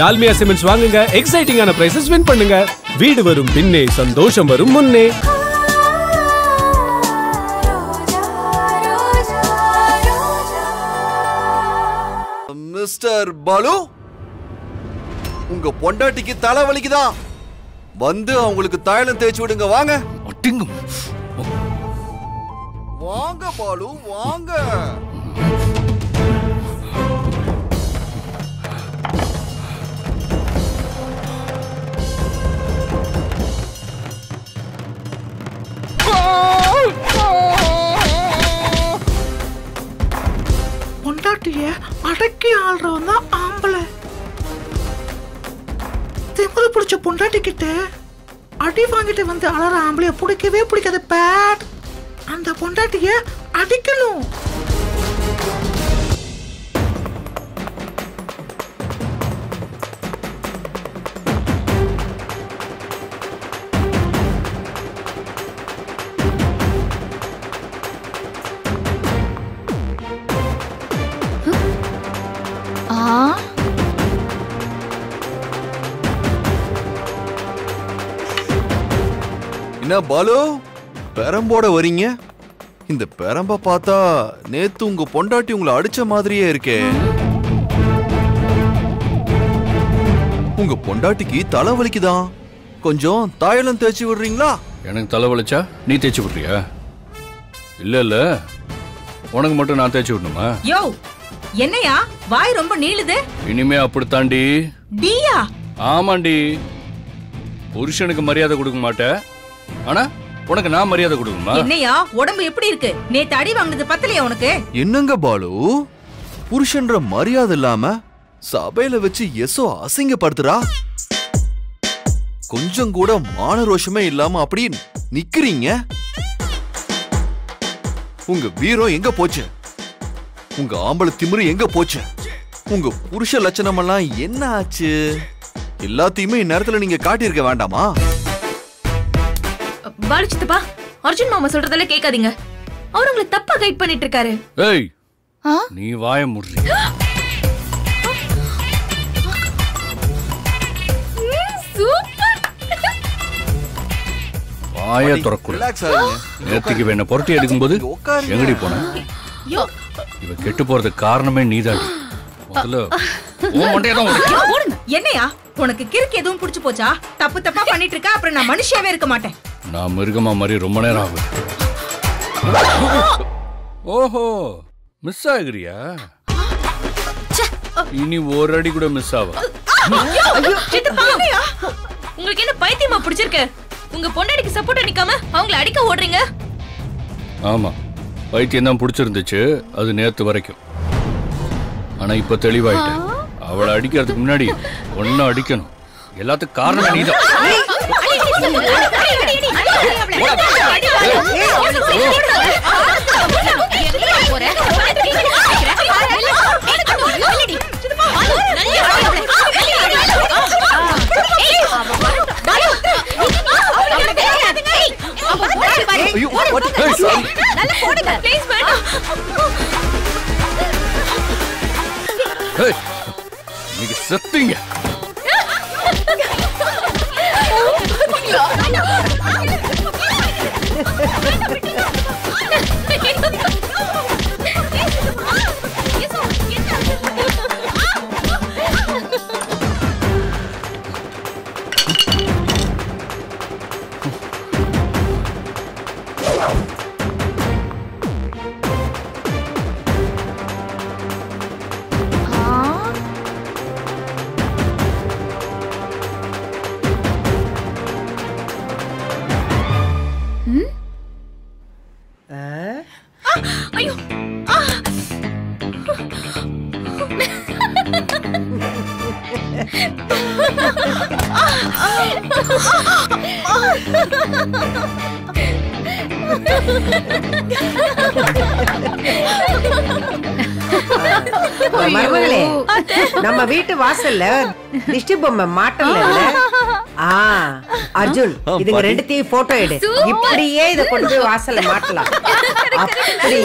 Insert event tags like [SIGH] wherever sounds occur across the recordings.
Dalmia cements வாங்குங்க எக்ஸைட்டிங்கான prices win பண்ணுங்க. வீடு வரும் பின்னே சந்தோஷம் வரும் முன்னே. மிஸ்டர் பாலு உங்க பொண்டாட்டிக்கு தலை வலிக்குதான் வந்து அவங்களுக்கு தைலம் தேய்ச்சி விடுங்க வாங்க. வாங்க பாலு வாங்க. பொண்டாட்டிய அடக்கி ஆள்றவன் தான் ஆம்பளை. திமுக பிடிச்ச பொண்டாட்டி கிட்ட அடி வாங்கிட்டு வந்து அலற ஆம்பளைய பிடிக்கவே பிடிக்காது பேட் அந்த பொண்டாட்டிய அடிக்கணும். என்ன பாலு? பெரம்போட வரீங்க? இந்த பெரம்ப பார்த்தா நேத்து உங்க பொண்டாட்டி உங்களை அடிச்ச மாதிரியே இருக்கே. உங்க பொண்டாட்டிக்கு தலை வலிக்குதான் கொஞ்சம் தைலம் தேய்ச்சி விடுறீங்களா? எனக்கு தலை வலிச்சா? நீ தேய்ச்சி விட்றியா? இல்ல இல்ல. உனக்கு மட்டும் நான் தேய்ச்சி விடணுமா? யோ என்னையா? வாய் ரொம்ப நீளுது. இனிமே அப்படித்தாண்டி டீயா? ஆமாண்டி. புருஷனுக்கு மரியாதை கொடுக்க மாட்டேன் ஆனா உனக்கு நான் மரியாதை கொடுக்கணுமா? என்னையா? உடம்பு எப்படி இருக்கு? நேத்து அடி வாங்கினது பத்தலையா உனக்கு? என்னங்க பாலு? புருஷன்ற மரியாதை இல்லாம சபையில வச்சு எசோ அசிங்கப்படுத்துறா? கொஞ்சம் கூட மான ரோஷமே இல்லாம அப்படி நிக்கிறீங்க? உங்க வீரம் எங்க போச்சு? உங்க ஆம்பளை திமிரு எங்க போச்சு? உங்க புருஷ லட்சணம் எல்லாம் என்ன ஆச்சு? எல்லாத்தையுமே இந்நேரத்துல நீங்க காட்டியிருக்க வேண்டாமா? பாலு சித்தப்பா அர்ஜுன் மாமா சொல்றதெல்லாம் கேட்காதீங்க. அவர் உங்களை தப்பா கைட் பண்ணிட்டு இருக்காரு ஏய்? நீ வாய சூப்பர். வாய ஆகுங்க. நேத்துக்கு என்ன புரட்டி எடுக்கும்போது. எங்கடி போன? இவ கெட்டு போறதுக்கு காரணமே நீதாண்டி முதல்ல உன் மண்டையை தான் உடைக்கிறேன். என்னையா? உனக்கு கிறுக்கு எதுவும் புடிச்சு போச்சா? தப்பு தப்பா பண்ணிட்டு இருக்க அப்புறம் நான் மனுஷியாவே இருக்க மாட்டேன். நான் மிருகமா மாதிரி ரொம்ப நேரம் ஆகுது. ஓஹோ மிஸ் ஆகுறியா? இனி ஒரு அடி கூட மிஸ் சித்தப்பா உங்களுக்கு என்ன பைத்தியமா பிடிச்சிருக்கு? உங்க பொண்டாடிக்கு சப்போர்ட்டா நிக்காம அவங்கள அடிக்க ஓடுறீங்க? ஆமா பைத்தியம் தான் பிடிச்சிருந்துச்சு. அது நேத்து வரைக்கும். ஆனா இப்ப தெளிவாயிட்டேன். அவளை அடிக்கிறதுக்கு முன்னாடி ஒன்னும் அடிக்கணும். எல்லாத்துக்கும் காரணம் நீதான். ஐயோ, வீட்டு வாசல்ல திஷ்டி பொம்மை மாட்டல ஆ அர்ஜுன் இதுங்க ரெண்டுத்தையும் போட்டோ எடு. இப்படியே இத கொண்டு போய் வாசல்ல மாட்டலாம். அப்படியே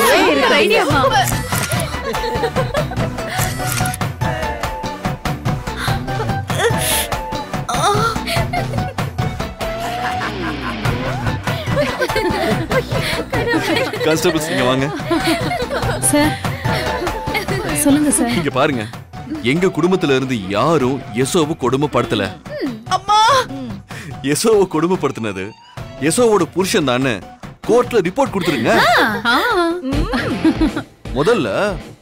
இருக்கு கான்ஸ்டபிள்ஸ் இங்க வாங்க. சார் சொல்லுங்க சார். இங்க பாருங்க. எங்க குடும்பத்துல இருந்து யாரும் யசோவை கொடுமைப்படுத்தல. அம்மா! யசோவை கொடுமைப்படுத்தினது யசோவோட புருஷன் தானே கோர்ட்ல ரிப்போர்ட் கொடுத்துருங்க. முதல்ல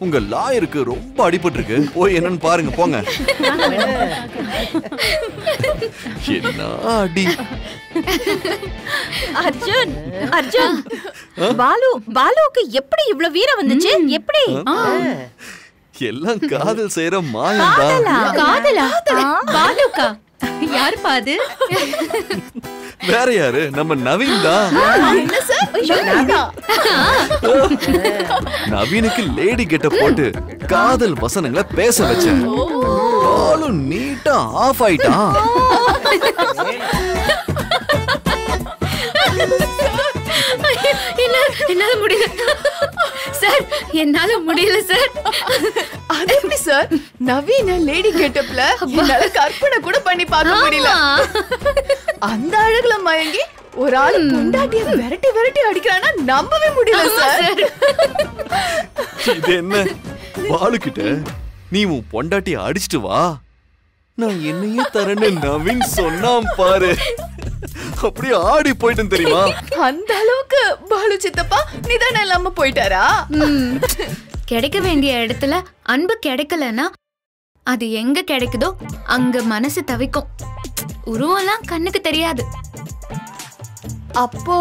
உங்க லாயருக்கு ரொம்ப அடிபட்டிருக்கு. போய் என்னன்னு பாருங்க போங்க. என்ன அடி? அர்ஜுன் அர்ஜுன். பாலு பாலுவுக்கு எப்படி இவ்ளோ வீரம் வந்துச்சு? எப்படி? எல்லாம் காதல் செய்யற மாயம்தான் காதலா? பாலுக்கா? யாருப்பா அது? வேற யாரு? நம்ம நவீன் தான். நவீனுக்கு லேடி கெட்ட போட்டு காதல் வசனங்களை பேச வச்சேன். பாலும் நீட்டா ஆஃப் ஆயிட்டான். என்னால என்னால முடியல. சார் என்னால முடியல சார். அது எப்படி சார்? நவீன லேடி கெட்டப்ல என்னால கற்பனை கூட பண்ணி பார்க்க முடியல. அந்த அழகுல மயங்கி ஒரு ஆள் பொண்டாட்டிய விரட்டி விரட்டி அடிக்கிறானா நம்பவே முடியல சார். இது என்ன? பாலு கிட்ட நீ உன் பொண்டாட்டி அடிச்சிட்டு வா. நான் என்னையே தரேன்னு நவீன் சொன்னான் பாரு. அப்படியே ஆடி போயிட்டேன் தெரியுமா? அந்த அளவுக்கு பாலு சித்தப்பா நிதானம் இல்லாம போயிட்டாரா? கிடைக்க வேண்டிய இடத்துல அன்பு கிடைக்கலன்னா அது எங்க கிடைக்குதோ அங்க மனசு தவிக்கும். உருவம்லாம் கண்ணுக்கு தெரியாது. அப்போ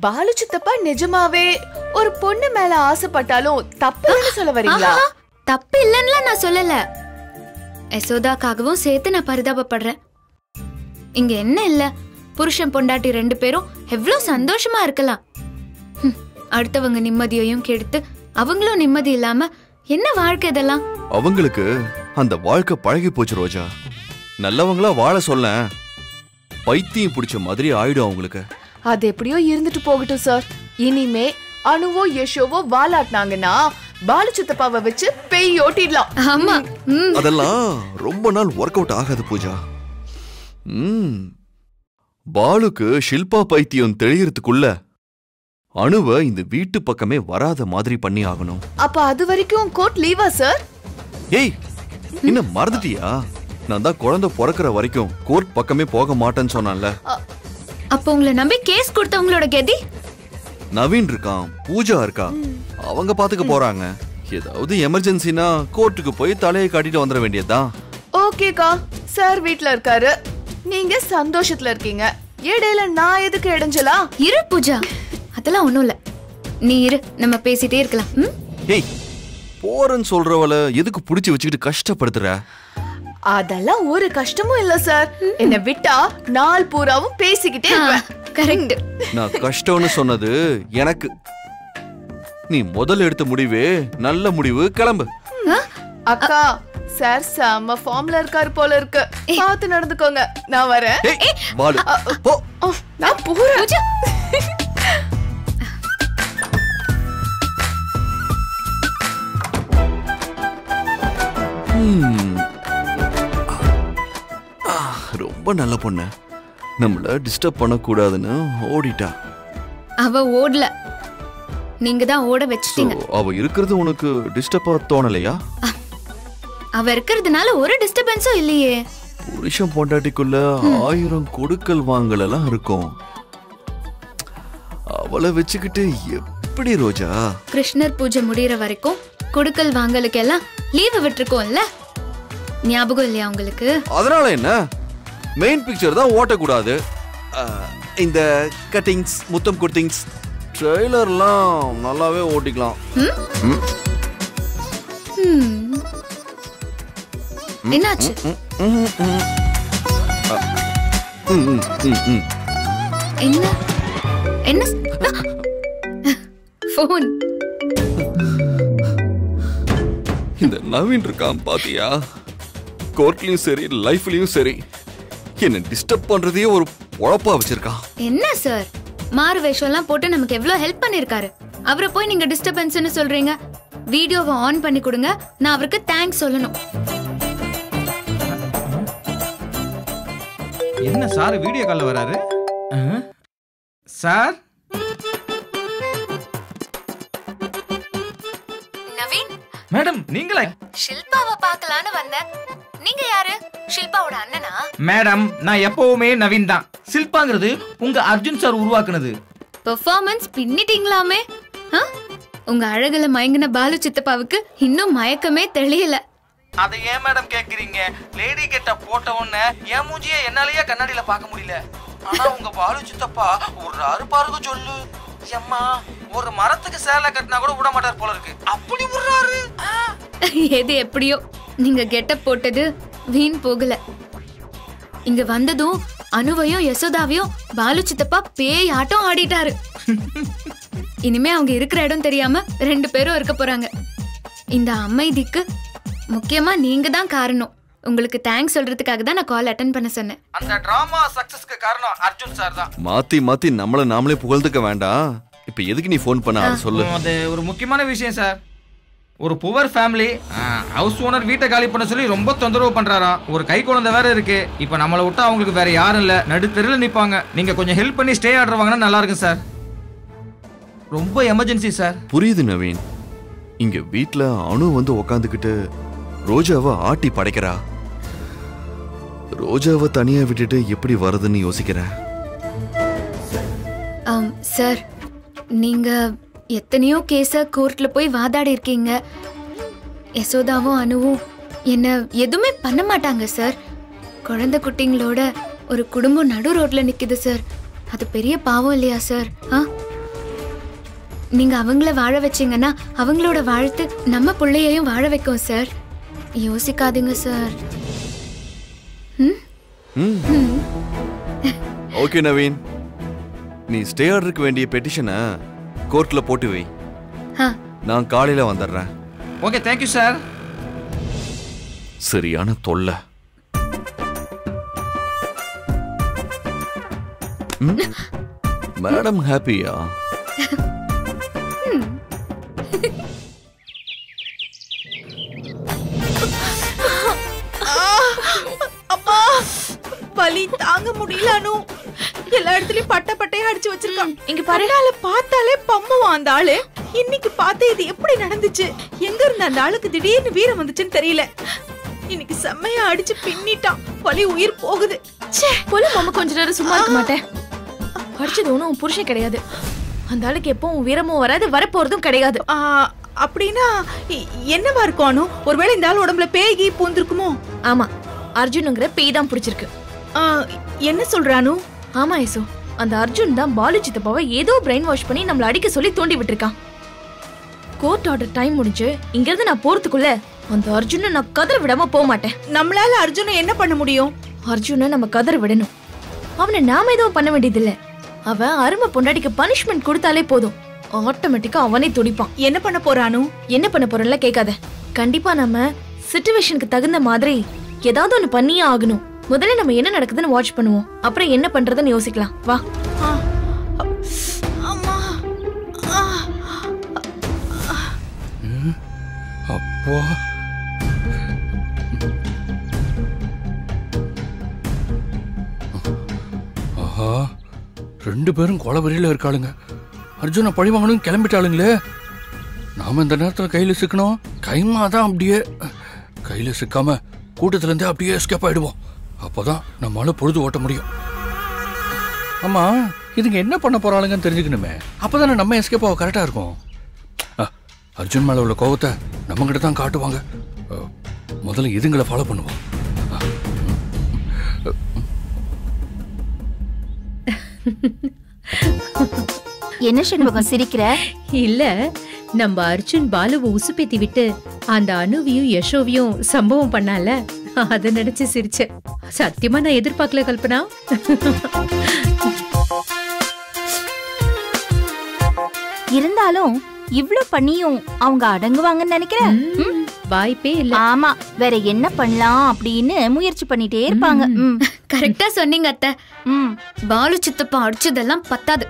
பாலு சித்தப்பா நிஜமாவே ஒரு பொண்ணு மேல ஆசைப்பட்டாலும் தப்புன்னு சொல்ல வரீங்களா? தப்பு இல்லைன்னா நான் சொல்லல. யசோதாக்காகவும் சேர்த்து நான் பரிதாபப்படுறேன். இங்க என்ன இல்ல? புருஷன் பொண்டாட்டி ரெண்டு பேரும் எவ்வளவு சந்தோஷமா இருக்கலாம். அடுத்தவங்க நிம்மதியையும் கெடுத்து அவங்களும் நிம்மதி இல்லாம என்ன வாழ்க்கை இதெல்லாம்? அவங்களுக்கு அந்த வாழ்க்கை பழகி போச்சு ரோஜா. நல்லவங்களா வாழ சொல்ல பைத்தியம் பிடிச்ச மாதிரி ஆயிடும் அவங்களுக்கு. அது எப்படியோ இருந்துட்டு போகட்டும் சார் இனிமே அணுவோ யஷோவோ வாலாட்டினாங்கன்னா பாலு சித்தப்பாவை வச்சு பெய் ஓட்டிடலாம். ஆமா அதெல்லாம் ரொம்ப நாள் ஒர்க் அவுட் ஆகாது பூஜா. ம். பாலுக்கு ஷில்பா பைத்தியம் தெளியறதுக்குள்ள அணுவ இந்த வீட்டு பக்கமே வராத மாதிரி பண்ணி ஆகணும். அப்ப அது வரைக்கும் கோர்ட் லீவா சார்? ஏய் என்ன மறந்துட்டியா? நான் தான் குழந்தை பிறக்கிற வரைக்கும் கோர்ட் பக்கமே போக மாட்டேன்னு சொன்னான்ல. அப்போ உங்களை நம்பி கேஸ் கொடுத்தவங்களோட கதி? நவீன் இருக்கான் பூஜா இருக்கா? அவங்க பாத்துக்க போறாங்க. ஏதாவது எமர்ஜென்சினா கோர்ட்டுக்கு போய் தலையை காட்டிட்டு வந்துட வேண்டியதுதான். ஓகேக்கா சார் வீட்ல இருக்காரு. நீங்க சந்தோஷத்துல இருக்கீங்க. இடையில நான் எதுக்கு இடைஞ்சலா? இரு பூஜா. அதெல்லாம் ஒண்ணும் இல்ல. நீ இரு நம்ம பேசிட்டே இருக்கலாம்? ஏய் போறேன்னு சொல்றவள எதுக்கு புடிச்சு வச்சுக்கிட்டு கஷ்டப்படுத்துற? அதெல்லாம் ஒரு கஷ்டமும் இல்ல சார். என்ன விட்டா நாள் பூராவும் பேசிக்கிட்டே கரெக்ட். நான் கஷ்டம்னு சொன்னது எனக்கு. நீ முதல்ல எடுத்த முடிவே நல்ல முடிவு கிளம்பு. அக்கா சார் செம்ம ஃபார்ம்ல இருக்காரு போல இருக்கு. பார்த்து நடந்துக்கோங்க. நான் வரேன். நான் போறேன். ரொம்ப நல்ல பொண்ணு. நம்மள டிஸ்டர்ப் பண்ணக்கூடாதுன்னு ஓடிட்டா. அவ ஓடல. நீங்க தான் ஓட So, வச்சிட்டீங்க. அவ இருக்கிறது உனக்கு டிஸ்டர்பா தோணலையா? அவ இருக்கிறதுனால ஒரு டிஸ்டர்பன்ஸும் இல்லையே. புருஷன் பொண்டாட்டிக்குள்ள ஆயிரம் கொடுக்கல் வாங்கல் எல்லாம் இருக்கும். அவளை வச்சுக்கிட்டு எப்படி ரோஜா? கிருஷ்ணர் பூஜை முடியற வரைக்கும் கொடுக்கல் வாங்கலுக்கு எல்லாம் லீவு விட்டுருக்கோம்ல. ஞாபகம் இல்லையா உங்களுக்கு? அதனால என்ன? மெயின் பிக்சர் தான் ஓட்டக்கூடாது. இந்த கட்டிங்ஸ் முத்தம் குர்த்திங்ஸ் ட்ரெய்லர்லாம் நல்லாவே ஓட்டிக்கலாம். என்னாச்சு. என்ன? என்ன போன் இந்த நவீன் இருக்கான் பாத்தியா? கோர்ட்லயும் சரி லைஃப்லயும் சரி. என்ன டிஸ்டர்ப் பண்றதையே ஒரு பொழப்பா வச்சிருக்கான். என்ன சார்? மாறு வேஷம்லாம் போட்டு நமக்கு எவ்வளவு ஹெல்ப் பண்ணிருக்காரு. அவரை போய் நீங்க டிஸ்டர்பன்ஸ்னு சொல்றீங்க. வீடியோவை ஆன் பண்ணி கொடுங்க. நான் அவருக்கு தேங்க்ஸ் சொல்லணும். என்ன சார் வீடியோ காலில் வராரு? சார்? நவீன்? மேடம் நீங்களா? ஷில்பாவை பார்க்கலான்னு வந்தேன். நீங்க யாரு? ஷில்பாவோட அண்ணனா? மேடம் நான் எப்பவுமே நவீன் தான். ஷில்பாங்கிறது உங்க அர்ஜுன் சார் உருவாக்குனது. பெர்ஃபார்மன்ஸ் பின்னிட்டீங்களாமே? உங்க அழகுல மயங்கின பாலு சித்தப்பாவுக்கு இன்னும் மயக்கமே தெளியல. அதை ஏன் மேடம் கேக்குறீங்க? லேடி கெட்ட போட்ட உடனே என் மூஞ்சிய என்னாலயே கண்ணாடியில பார்க்க முடியல. ஆனா உங்க பாலு சித்தப்பா ஒரு அறுப்பாருக்கு சொல்லு. எம்மா ஒரு மரத்துக்கு சேலை கட்டினா கூட விட மாட்டார் போல இருக்கு. அப்படி விடுறாரு. எது எப்படியோ நீங்க கெட்டப் போட்டது வீண் போகல. இங்க வந்ததும் அனுவையும் யசோதாவையும் பாலு சித்தப்பா பேய் ஆட்டம் ஆடிட்டாரு. இனிமே அவங்க இருக்கிற இடம் தெரியாம ரெண்டு பேரும் இருக்க போறாங்க. இந்த அமைதிக்கு முக்கியமா நீங்க தான் காரணம். உங்களுக்கு தேங்க்ஸ் சொல்றதுக்காக தான் நான் கால் அட்டன் பண்ண சொன்னேன். அந்த டிராமா சக்சஸ்க்கு காரணம் அர்ஜுன் சார் தான். மாத்தி மாத்தி நம்மள நாமளே புகழ்ந்துக்க வேண்டாம். இப்ப எதுக்கு நீ ஃபோன் பண்ண அதை சொல்லு. அது ஒரு முக்கியமான விஷயம் சார் ஒரு புவர் ஃபேமிலி ஹவுஸ் ஓனர் வீட்டை காலி பண்ண சொல்லி ரொம்ப தொந்தரவு பண்றாராம் ஒரு கை குழந்தை வேற இருக்கு. இப்போ நம்மளை விட்டா அவங்களுக்கு வேற யாரும் இல்ல. நடுத்தெருல நிப்பாங்க. நீங்க கொஞ்சம் ஹெல்ப் பண்ணி ஸ்டே ஆர்டர் வாங்கினா நல்லா இருக்கும் சார் ரொம்ப எமர்ஜென்சி சார் புரியுது நவீன். இங்க வீட்ல அணு வந்து உக்காந்துக்கிட்டு ரோஜாவை ஆட்டி படைக்கிறா? ரோஜாவை தனியா விட்டுட்டு எப்படி வருதுன்னு யோசிக்கிறேன் ஆம், சார். நீங்க எத்தனையோ கேஸ கோர்ட்ல போய் வாதாடி இருக்கீங்க. யசோதாவும் அனுவும் என்ன எதுவுமே பண்ண மாட்டாங்க சார். குழந்தை குட்டிங்களோட ஒரு குடும்பம் நடு ரோட்ல நிக்குது சார். அது பெரிய பாவம் இல்லையா சார்? ஆ? நீங்க அவங்கள வாழ வச்சீங்கன்னா அவங்களோட வாழ்த்து நம்ம பிள்ளையையும் வாழ வைக்கும் சார். யோசிக்காதீங்க சார். ஓகே நவீன். நீ ஸ்டே ஆர்டருக்கு வேண்டிய பெட்டிஷனை கோர்ட்ல போட்டு வை. நான் காலையில வந்துடுறேன் ஓகே தேங்க்யூ சார் சரியான தொல்லை? மேடம் ஹாப்பியா? [LAUGHS] வலி தாங்க முடியல அனு. எல்லா இடத்துலயும் பட்ட பட்டையா அடிச்சு வச்சிருக்கான். இங்க பரடால பார்த்தாலே பம்முவான் அந்த ஆளு. இன்னைக்கு பார்த்து இது எப்படி நடந்துச்சு? எங்க இருந்து அந்த ஆளுக்கு திடீர்னு வீரம் வந்துச்சுன்னு தெரியல. இன்னைக்கு செம்மையா அடிச்சு பின்னிட்டான். வலி உயிர் போகுது. ச்சே போல மாமா கொஞ்ச நேரம் சும்மா இருக்க மாட்டேன். அடிச்சது ஒன்றும் உன் புருஷன் கிடையாது. அந்த ஆளுக்கு எப்பவும் வீரமும் வராது வரப்போறதும் கிடையாது. அப்படின்னா என்னவா இருக்கும் ஒருவேளை இந்த ஆள் உடம்புல பேகி பூந்திருக்குமோ? ஆமா அர்ஜுனுங்கிற பேய் தான் பிடிச்சிருக்கு. என்ன சொல்ற அனு? ஆமா ஐசோ அந்த அர்ஜுன் தான் பாலு சித்தப்பாவை ஏதோ பிரெயின் வாஷ் பண்ணி நம்மள அடிக்க சொல்லி தூண்டி விட்டுருக்கான். கோர்ட் ஆர்டர் டைம் முடிஞ்சு இங்க இருந்து நான் போறதுக்குள்ள அந்த அர்ஜுனை நான் கதற விடாம போக மாட்டேன். நம்மளால அர்ஜுனை என்ன பண்ண முடியும்? அர்ஜுனை நம்ம கதற விடணும். அவனை நாம எதுவும் பண்ண வேண்டியதில்ல. அவன் அருமை பொண்டாட்டிக்கு பனிஷ்மெண்ட் கொடுத்தாலே போதும். ஆட்டோமேட்டிக்கா அவனே துடிப்பான். என்ன பண்ண போற அனு? என்ன பண்ண போறோம்ல கேட்காத. கண்டிப்பா நம்ம சிச்சுவேஷனுக்கு தகுந்த மாதிரி ஏதாவது ஒண்ணு பண்ணியே ஆகணும். முதல்ல நம்ம என்ன நடக்குதுன்னு வாட்ச் பண்ணுவோம். அப்புறம் என்ன பண்றதுன்னு யோசிக்கலாம். வா. அம்மா அப்பா. ஆஹா ரெண்டு பேரும் கொலவெறியில இருக்காளுங்க. அர்ஜுனை பழி வாங்கணும் கிளம்பிட்டாளுங்களே. நாம இந்த நேரத்துல கையில சிக்கணும். கைமா தான் அப்படியே. கையில சிக்காம கூட்டத்துல இருந்தே அப்படியே எஸ்கேப் ஆயிடுவோம். அப்போதான் நம்மளால பொழுது ஓட்ட முடியும். ஆமா இதுங்க என்ன பண்ண போறாளுங்கன்னு தெரிஞ்சுக்கணுமே. அப்பதானே நம்ம எஸ்கேப் ஆக கரெக்டா இருக்கும். அர்ஜுன் மேல உள்ள கோவத்தை நம்ம கிட்ட தான் காட்டுவாங்க. முதல்ல இதுங்களை ஃபாலோ பண்ணுவோம். என்ன சண்முகம் சிரிக்கிற? இல்ல நம்ம அர்ஜுன் பாலுவை உசுப்பேத்தி விட்டு அந்த அணுவியும் யசோவியும் சம்பவம் பண்ணால அத நினைச்சு சிரிச்சேன். சத்தியமா நான் எதிர்பார்க்கல கல்பனா? இருந்தாலும் இவ்ளோ பண்ணியும் அவங்க அடங்குவாங்கன்னு நினைக்கிறேன்? வாய்ப்பே இல்ல. ஆமா வேற என்ன பண்ணலாம் அப்படின்னு முயற்சி பண்ணிட்டே இருப்பாங்க. கரெக்டா சொன்னீங்க அத்தை. பாலு சித்தப்பா அடிச்சதெல்லாம் பத்தாது.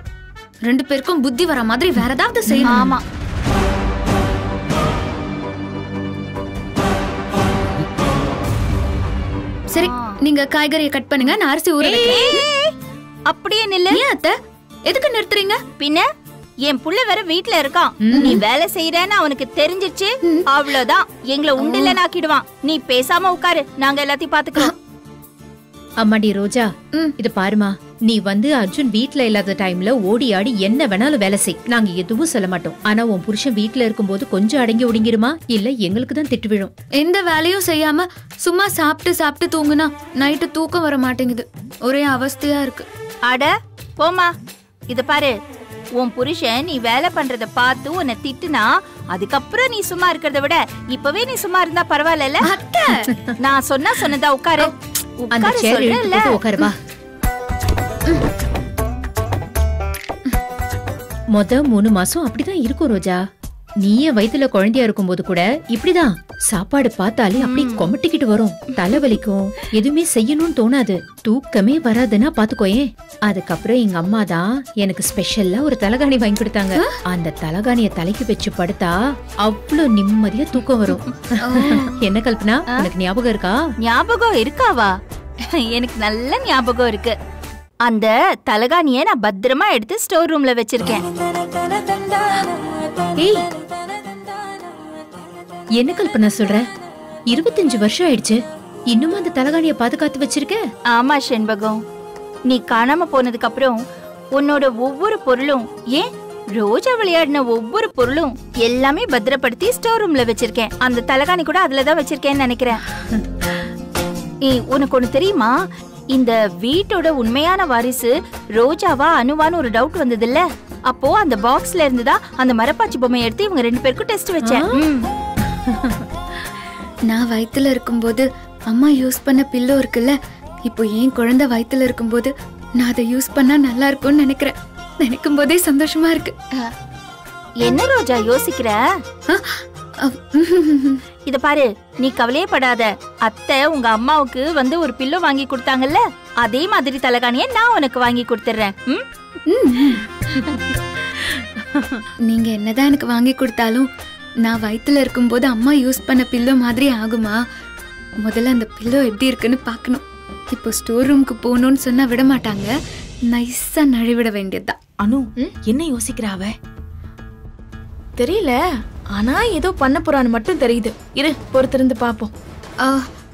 ரெண்டு பேருக்கும் புத்தி வர மாதிரி வேற ஏதாவது செய்யணும். ஆமா. சரி நீங்க காய்கறியை கட் பண்ணுங்க நான் அரிசி ஊற அப்படியே நில்லு. ஏன் அத்தை? எதுக்கு நிறுத்துறீங்க? பின்ன என் புள்ள வேற வீட்ல இருக்கான். நீ வேலை செய்யறன்னு அவனுக்கு தெரிஞ்சிச்சு. அவ்வளவுதான். எங்களை உண்டில்லனாக்கிடுவான் நீ பேசாம உட்காரு. நாங்க எல்லாத்தையும் பாத்துக்கிறோம். அம்மாடி ரோஜா. இது பாருமா. நீ வந்து அர்ஜுன் வீட்ல இல்லாத டைம்ல ஓடி ஆடி என்ன வேணாலும் வேலை செய். நாங்க எதுவும் சொல்ல மாட்டோம். ஆனா உன் புருஷன் வீட்ல இருக்கும்போது கொஞ்சம் அடங்கி ஒடுங்கிருமா? இல்ல எங்களுக்கு தான் திட்டு விழும். எந்த வேலையும் செய்யாம சும்மா சாப்பிட்டு சாப்பிட்டு தூங்குனா நைட்டு தூக்கம் வர மாட்டேங்குது. ஒரே அவஸ்தையா இருக்கு. அட போமா இத பாரு. உன் புருஷன் நீ வேலை பண்றத பார்த்து உன்னை திட்டுனா அதுக்கப்புறம் நீ சும்மா இருக்கிறத விட இப்பவே நீ சும்மா இருந்தா பரவாயில்ல நான் சொன்னா சொன்னதா உட்காரு. அந்த உட்காரு சேர் இழுத்து மொத மூணு மாசம் அப்படிதான் இருக்கும் ரோஜா. நீயே வயித்துல குழந்தையா இருக்கும்போது கூட இப்படிதான். சாப்பாடு பார்த்தாலே அப்படி கொமட்டிக்கிட்டு வரும். தலைவலிக்கும் எதுவுமே செய்யணும்னு தோணாது. தூக்கமே வராதுன்னா பாத்துக்கோயேன் அதுக்கப்புறம் எங்க அம்மா தான் எனக்கு ஸ்பெஷல்லா ஒரு தலகாணி வாங்கி கொடுத்தாங்க. அந்த தலகாணிய தலைக்கு வச்சு படுத்தா அவ்வளவு நிம்மதியா தூக்கம் வரும். என்ன கல்பனா? உனக்கு ஞாபகம் இருக்கா? ஞாபகம் இருக்காவா? எனக்கு நல்ல ஞாபகம் இருக்கு. அந்த தலகாணிய நான் பத்திரமா எடுத்து ஸ்டோர் ரூம்ல வச்சிருக்கேன். என்ன கல்பனா சொல்ற? இருபத்தஞ்சு வருஷம் ஆயிடுச்சு. இன்னும் அந்த தலகாணிய பாதுகாத்து வச்சிருக்க? ஆமா செண்பகம். நீ காணாம போனதுக்கு அப்புறம் உன்னோட ஒவ்வொரு பொருளும் ஏன் ரோஜா விளையாடின ஒவ்வொரு பொருளும் எல்லாமே பத்திரப்படுத்தி ஸ்டோர் ரூம்ல வச்சிருக்கேன். அந்த தலகாணி கூட அதுல தான் வச்சிருக்கேன்னு நினைக்கிறேன். உனக்கு ஒண்ணு தெரியுமா? இந்த வீட்டோட உண்மையான வாரிசு ரோஜாவா அனுவான்னு ஒரு டவுட் வந்ததுல்ல. அப்போ அந்த பாக்ஸ்ல இருந்து தான் அந்த மரப்பாச்சி பொம்மையை எடுத்து இவங்க ரெண்டு பேருக்கும் டெஸ்ட் வச்சேன். நான் வயித்துல இருக்கும்போது அம்மா யூஸ் பண்ண பில்லோ இருக்குல்ல இப்போ ஏன் குழந்தை வயித்துல இருக்கும்போது நான் அதை யூஸ் பண்ணா நல்லா இருக்கும்னு நினைக்கிறேன். நினைக்கும் போதே சந்தோஷமா இருக்கு. என்ன ரோஜா யோசிக்கிற? [LAUGHS] இத பாரு நீ கவலையே படாத அத்தை உங்க அம்மாவுக்கு வந்து ஒரு பில்லோ வாங்கி கொடுத்தாங்கல்ல? அதே மாதிரி தலகாணிய நான் உனக்கு வாங்கி கொடுத்துறேன் ம்? [LAUGHS] நீங்க என்னதான் எனக்கு வாங்கி கொடுத்தாலும் நான் வயித்துல இருக்கும்போது அம்மா யூஸ் பண்ண பில்லோ மாதிரி ஆகுமா? முதல்ல அந்த பில்லோ எப்படி இருக்குன்னு பார்க்கணும். இப்போ ஸ்டோர் ரூமுக்கு போகணும்னு சொன்னா விட மாட்டாங்க. நைஸா நழுவிட வேண்டியதுதான். அனு என்ன யோசிக்கிறா அவ? தெரியல. ஆனா ஏதோ பண்ண போறான்னு மட்டும் தெரியுது. இரு பொறுத்திருந்து பாப்போம்.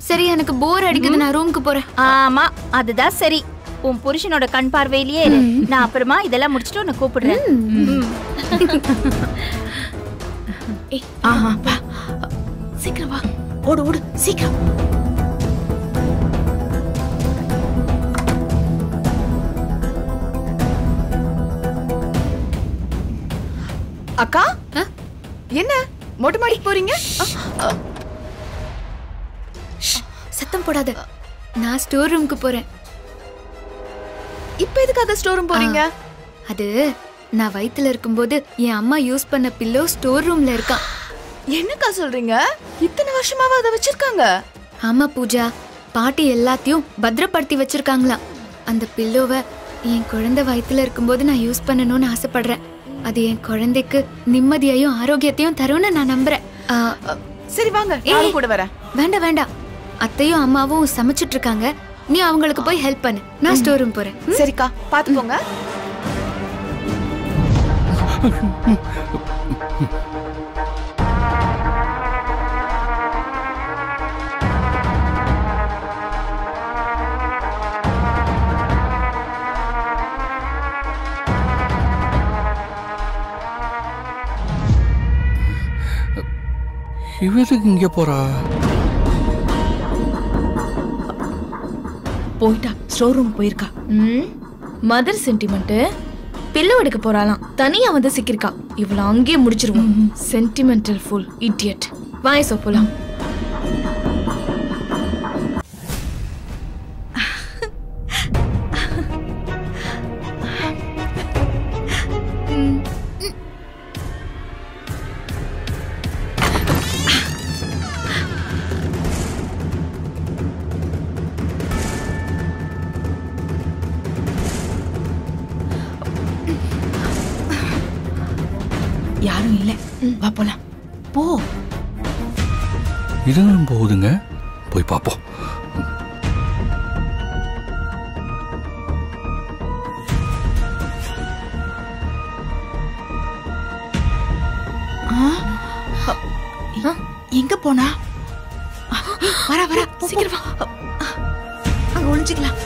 சரி எனக்கு போர் அடிக்குது. நான் ரூமுக்கு போறேன். ஆமா அதுதான் சரி. உன் புருஷனோட கண் பார்வையிலேயே. நான் அப்புறமா இதெல்லாம் முடிச்சுட்டு உன்னை கூப்பிடுறேன். சீக்கிரம் வா. ஓடு ஓடு சீக்கிரம். என்ன? மொட்டை மாடிக்கு போறீங்க? சத்தம் போடாத. நான் ஸ்டோர் ரூமுக்கு போறேன். இப்ப எதுக்காக ஸ்டோர் ரூம் போறீங்க? அது நான் வயித்துல இருக்கும்போது என் அம்மா யூஸ் பண்ண பில்லோ ஸ்டோர் ரூம்ல இருக்கான் என்னக்கா சொல்றீங்க? இத்தனை வருஷமாவா அதை வச்சிருக்காங்க? ஆமா பூஜா பாட்டி எல்லாத்தையும் பத்திரப்படுத்தி வச்சிருக்காங்களாம். அந்த பில்லோவை என் குழந்தை வயித்துல இருக்கும்போது நான் யூஸ் பண்ணணும்னு ஆசைப்படுறேன். அது என் குழந்தைக்கு நிம்மதியையும் ஆரோக்கியத்தையும் தரும்னு நான் நம்புறேன். சரி வாங்க. நானும் கூட வரேன். வேண்டாம் வேண்டாம் அத்தையும் அம்மாவும் சமைச்சிட்டு இருக்காங்க நீ அவங்களுக்கு போய் ஹெல்ப் பண்ணு. நான் ஸ்டோர் ரூம் போறேன்? சரிக்கா பாத்துக்கோங்க. [LAUGHS] இவ எதுக்கு இங்க போறா? போயிட்டா. ஸ்டோர் ரூம் போயிருக்கா. ம். மதர் சென்டிமெண்ட் பில்லு எடுக்க போறாளாம். தனியா வந்து சிக்கிருக்கா. இவ்வளவு அங்கேயே முடிச்சிருவோம். சென்டிமெண்டல் ஃபுல் இடியட் வாய் போலாம் போனா? வரா வரா சீக்கிரம் அங்க ஒளிஞ்சுக்கலாம்.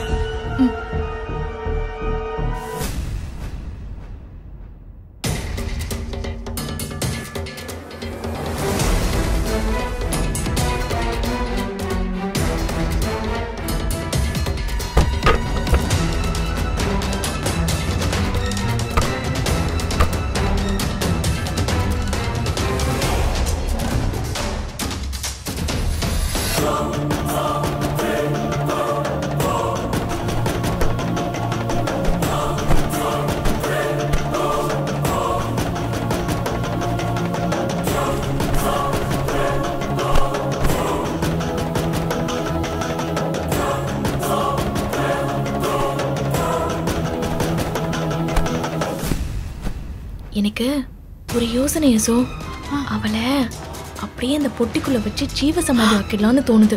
யோசனை யசோ அவளை அப்படியே அந்த பொட்டிக்குள்ள வச்சு ஜீவ சமாதி ஆக்கிடலாம்னு தோணுது.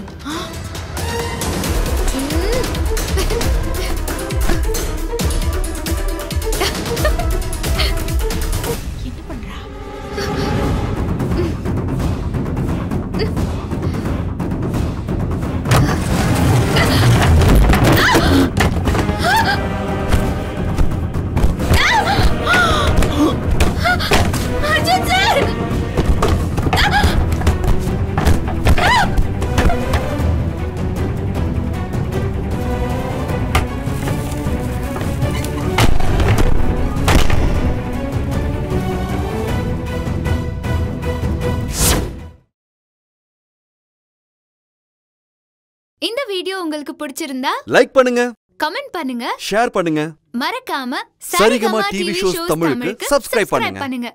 உங்களுக்கு பிடிச்சிருந்தா லைக் பண்ணுங்க. கமெண்ட் பண்ணுங்க. ஷேர் பண்ணுங்க. மறக்காம சரிகமா டிவி ஷோஸ் தமிழுக்கு சப்ஸ்கிரைப் பண்ணுங்க. பண்ணுங்க.